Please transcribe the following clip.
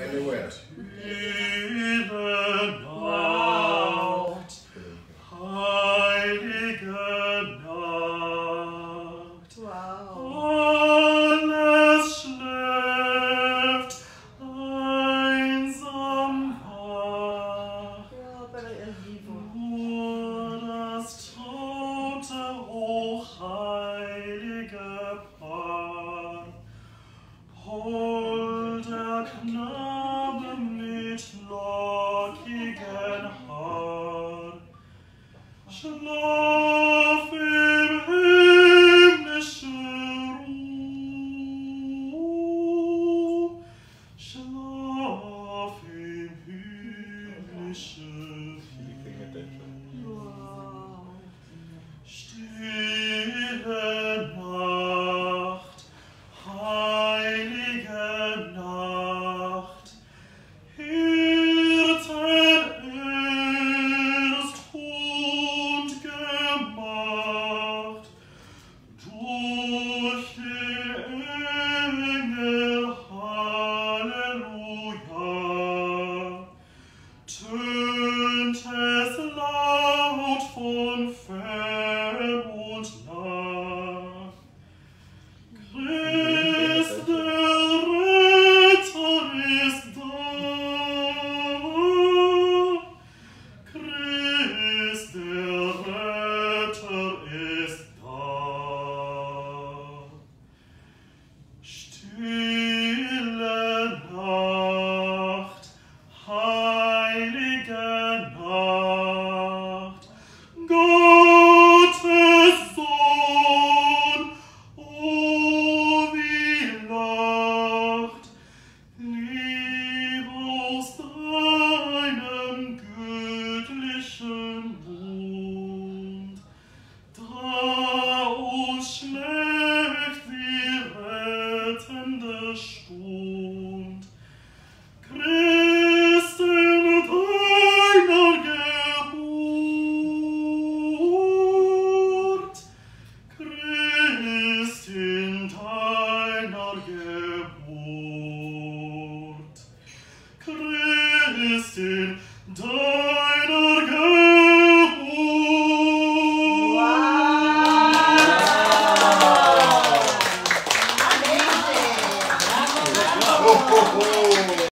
anywhere. Nacht, alles schläft einsam nur das Paar. Oh, Shalom. Tönt es laut von Vermut, Oh. blessed,